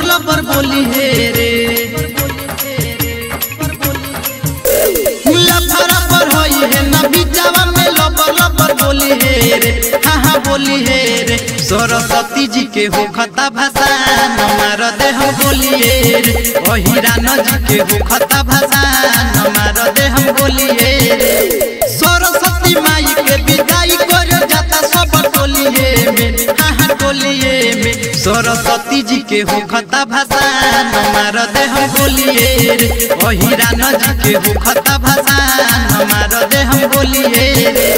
लबर लबर बोली है रे। है बोली है रे। हाँ हाँ बोली है रे। सरस्वती जी के हो खता भाषा, नमार दे हम बोलिए रे। अहिरान जी के हो खता भाषा, नमार दे हम बोलिए रे। के हो खता भाषा नमार दे हम बोलिए रे। अहिरान जी के हो खता भाषा नमार दे हम बोलिए रे।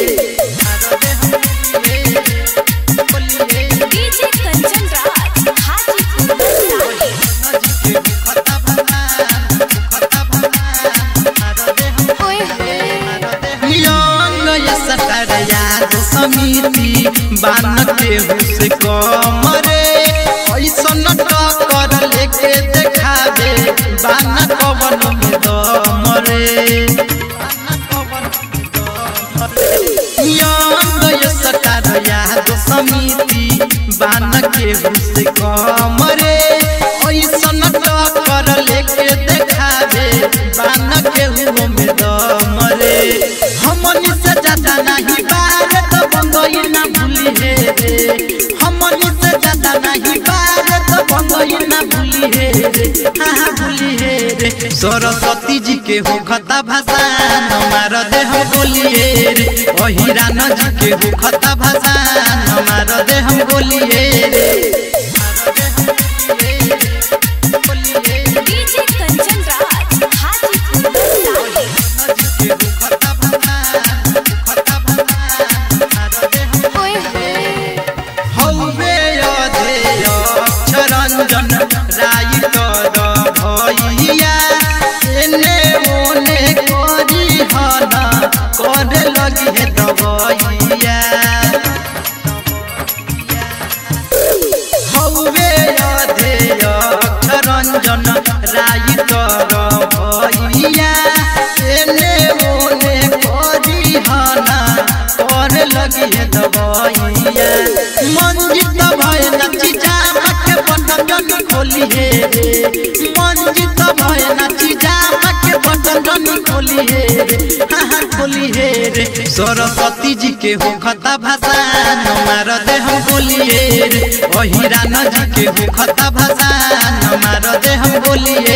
समिति बान के हुस कमरे ऐसन समिति बान के हुस कमरे ऐसन टक्कर लेके देखावे बान के हुओ में दमरे हमनी से ज़्यादा नहीं बारे तो बंगई ना भूली है। रे हमनी से ज़्यादा नहीं बारे तो बंगई ना भूली है। रे हाँ भूली है रे। सरस्वती जी के हो खता भाषा हमारा दे हम बोलिए रे। अहिरान जी के हो खता भाषा अक्षरञ्जन राई कर भैया। एने करी हन करे लगी हे दबैया मंजित भय नची जामक बटन जन खोली हे मंजित भय नची जामक बटन जन खोली हे खोली हे सरस्वती जी के हो खता भाषा बोलिए रे अहिरान जी के खता भाषा नमार दे हम बोलिए।